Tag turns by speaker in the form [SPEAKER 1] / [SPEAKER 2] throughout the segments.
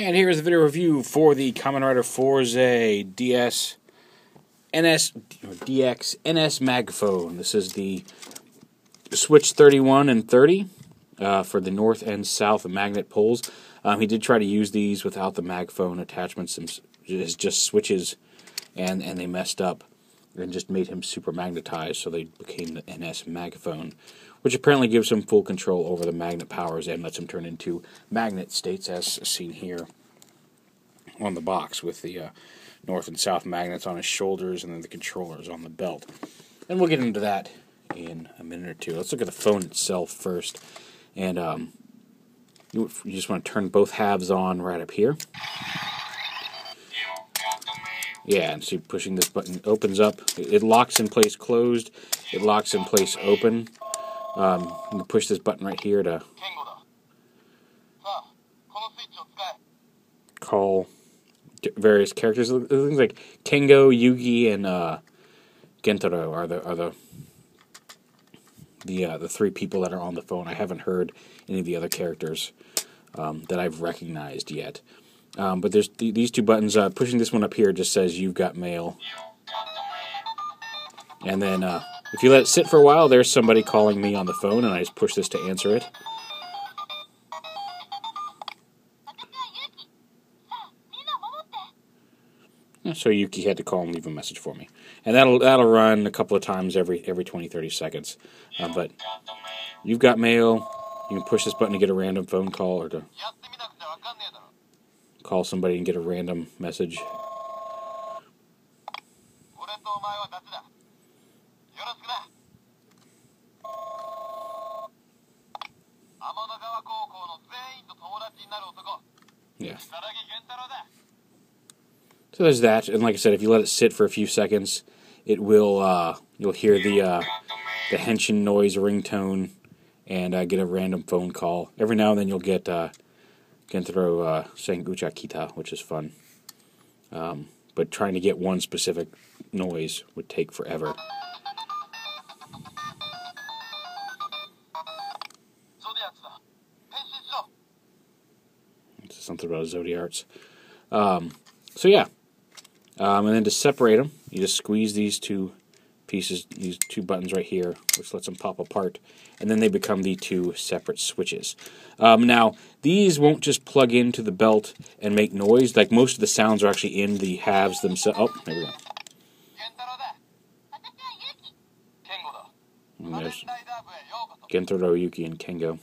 [SPEAKER 1] And here's a video review for the Kamen Rider Fourze DS NS DX NS Magphone. This is the Switch 31 and 30 uh, for the north and south magnet poles. Um, he did try to use these without the Magphone attachments, as just switches, and and they messed up and just made him super magnetized, so they became the NS Magphone, which apparently gives him full control over the magnet powers and lets him turn into magnet states, as seen here on the box with the uh, north and south magnets on his shoulders and then the controllers on the belt. And we'll get into that in a minute or two. Let's look at the phone itself first. And um, you just want to turn both halves on right up here. Yeah, and see, pushing this button opens up. It locks in place closed. It locks in place open. Um, you push this button right here to call various characters. Things like Kengo, Yuki, and uh, Gentaro are the are the the uh, the three people that are on the phone. I haven't heard any of the other characters um, that I've recognized yet. Um, but there's th- these two buttons. Uh, pushing this one up here just says you've got mail. And then uh, if you let it sit for a while, there's somebody calling me on the phone, and I just push this to answer it. So Yuki had to call and leave a message for me, and that'll that'll run a couple of times every every 20 30 seconds. Uh, but you've got mail. You can push this button to get a random phone call or to call somebody and get a random message. Yeah. So there's that, and like I said, if you let it sit for a few seconds, it will. Uh, you'll hear the uh, the henshin noise ringtone, and uh, get a random phone call. Every now and then you'll get uh, Gentaro uh, saying "Uchu kita," which is fun. Um, but trying to get one specific noise would take forever. Something about Zodiarts. Um, so yeah, um, and then to separate them, you just squeeze these two pieces, these two buttons right here, which lets them pop apart, and then they become the two separate switches. Um, now, these won't just plug into the belt and make noise, like most of the sounds are actually in the halves themselves. Oh, there we go. And there's Gentaro, Yuki, and Kengo.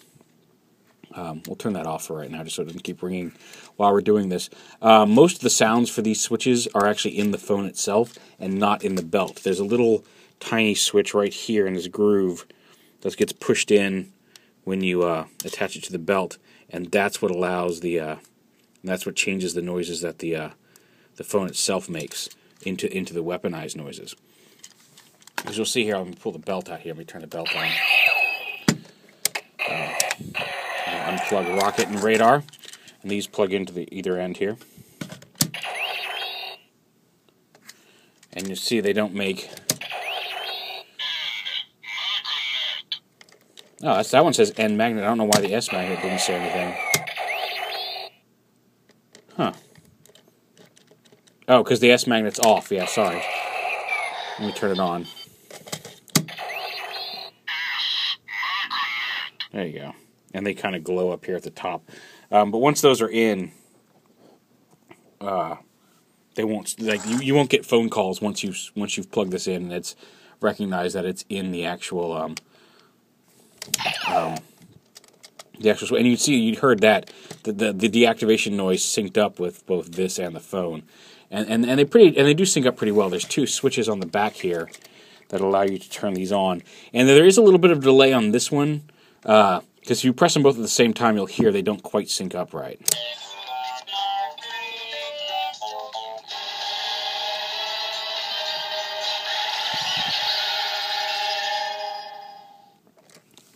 [SPEAKER 1] Um, we'll turn that off for right now just so it doesn't keep ringing while we're doing this. Uh, most of the sounds for these switches are actually in the phone itself and not in the belt. There's a little tiny switch right here in this groove that gets pushed in when you uh, attach it to the belt, and that's what allows the uh, that's what changes the noises that the uh, the phone itself makes into into the weaponized noises. As you'll see here, let me pull the belt out here. Let me turn the belt on. Unplug rocket and radar, and these plug into the either end here. And you see they don't make. Oh, that's, that one says N magnet. I don't know why the S magnet didn't say anything. Huh. Oh, because the S magnet's off. Yeah, sorry. Let me turn it on. There you go and they kind of glow up here at the top. Um, but once those are in, uh, they won't like you, you won't get phone calls once you once you've plugged this in and it's recognized that it's in the actual um, um, the actual and you see you heard that the, the the deactivation noise synced up with both this and the phone. And and and they pretty and they do sync up pretty well. There's two switches on the back here that allow you to turn these on. And there is a little bit of delay on this one uh, because if you press them both at the same time, you'll hear they don't quite sync up right.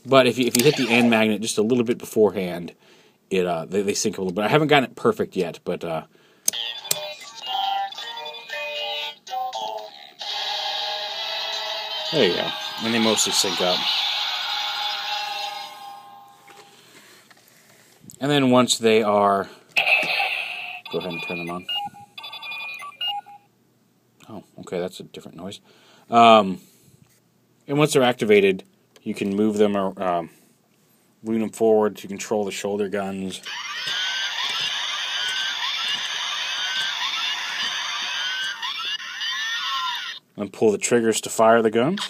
[SPEAKER 1] But if you, if you hit the N magnet just a little bit beforehand, it uh, they, they sync a little bit. I haven't gotten it perfect yet, but uh, there you go. And they mostly sync up. And then once they are Go ahead and turn them on. Oh, okay, that's a different noise. Um, and once they're activated, you can move them or um, lean them forward to control the shoulder guns. And pull the triggers to fire the guns.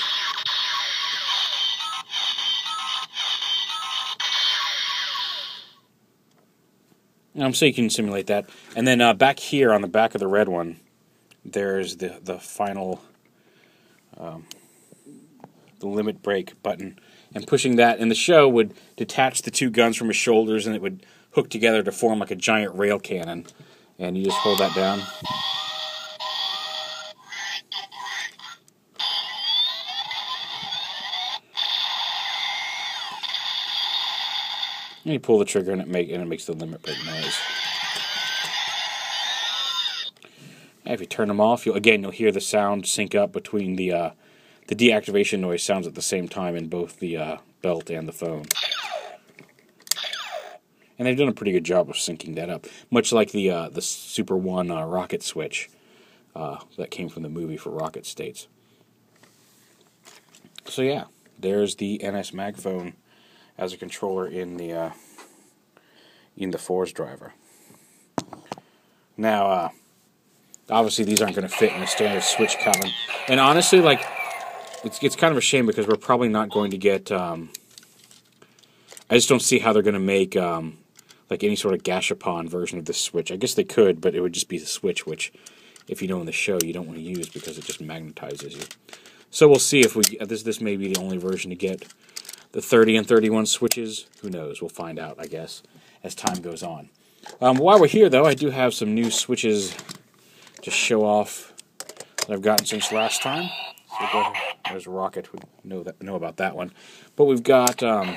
[SPEAKER 1] Um, so you can simulate that. And then uh, back here on the back of the red one, there's the the final um, the limit break button, and pushing that in the show would detach the two guns from his shoulders, and it would hook together to form like a giant rail cannon. And you just hold that down. And you pull the trigger and it make and it makes the limit break noise. And if you turn them off, you'll again you'll hear the sound sync up between the uh, the deactivation noise sounds at the same time in both the uh, belt and the phone. And they've done a pretty good job of syncing that up, much like the uh, the Super One uh, rocket switch uh, that came from the movie for Rocket States. So yeah, there's the NS Mag phone as a controller in the uh, in the Fourze driver. Now, uh, obviously, these aren't going to fit in a standard Switch cabin, and honestly, like it's it's kind of a shame because we're probably not going to get. Um, I just don't see how they're going to make um, like any sort of gashapon version of the Switch. I guess they could, but it would just be the Switch, which, if you know in the show, you don't want to use because it just magnetizes you. So we'll see if we this this may be the only version to get the 30 and 31 switches. Who knows? We'll find out, I guess, as time goes on. Um, while we're here, though, I do have some new switches to show off that I've gotten since last time. So go, there's Rocket would know that know about that one. But we've got um,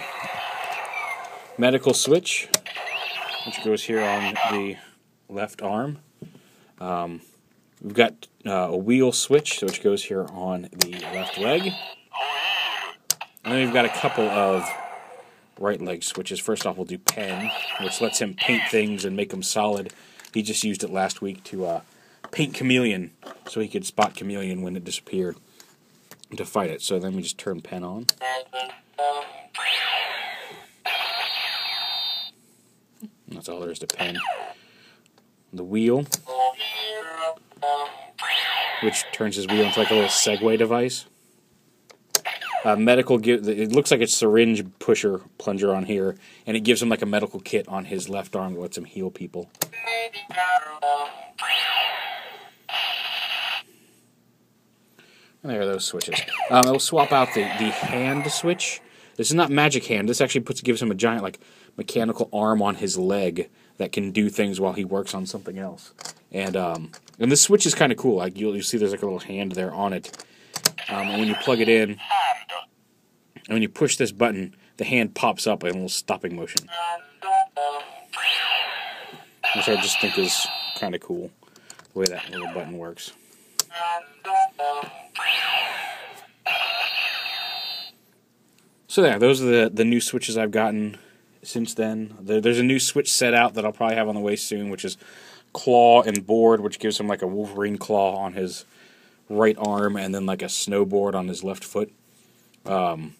[SPEAKER 1] medical switch, which goes here on the left arm. Um, we've got uh, a wheel switch, which goes here on the left leg. And then we've got a couple of right leg switches. First off, we'll do pen, which lets him paint things and make them solid. He just used it last week to uh, paint Chameleon, so he could spot Chameleon when it disappeared to fight it. So then we just turn pen on. That's all there is to pen. The wheel, which turns his wheel into like a little Segway device uh, medical. It looks like a syringe pusher plunger on here, and it gives him like a medical kit on his left arm that lets him heal people. And there are those switches. Um, will swap out the, the hand switch. This is not magic hand. This actually puts gives him a giant like mechanical arm on his leg that can do things while he works on something else. And um, and this switch is kind of cool. Like you'll you see there's like a little hand there on it. Um, and when you plug it in, and when you push this button, the hand pops up in a little stopping motion. Which I just think is kind of cool, the way that little button works. So there, those are the, the new switches I've gotten since then. There, there's a new switch set out that I'll probably have on the way soon, which is claw and board, which gives him like a Wolverine claw on his right arm and then like a snowboard on his left foot. Um,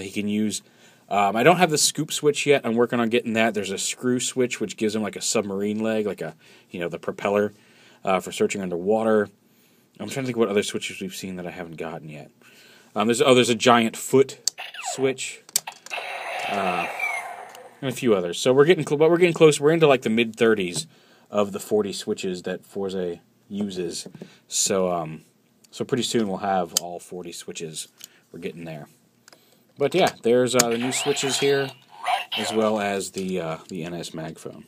[SPEAKER 1] he can use. Um, I don't have the scoop switch yet. I'm working on getting that. There's a screw switch which gives him like a submarine leg, like a you know the propeller uh, for searching underwater. I'm trying to think what other switches we've seen that I haven't gotten yet. Um, there's oh, there's a giant foot switch, uh, and a few others. So we're getting, cl- but we're getting close. We're into like the mid 30s of the 40 switches that Fourze uses. So um, so pretty soon we'll have all 40 switches. We're getting there. But yeah, there's uh, the new switches here, as well as the uh, the NS Mag phone.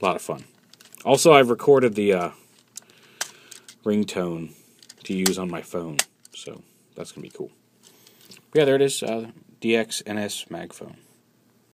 [SPEAKER 1] A lot of fun. Also, I've recorded the uh, ringtone to use on my phone, so that's gonna be cool. But yeah, there it is, uh, DX NS Mag phone.